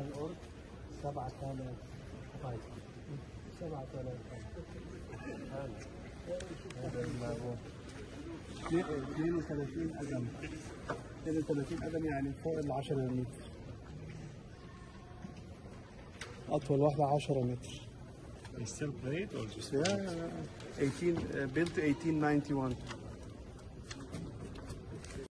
الأرض 7000 طيب 7000 هذا المعروف 32 قدم 32 قدم يعني فوق ال 10 متر. أطول واحدة 10 متر. They still play or just Yeah, 18 uh, built 1891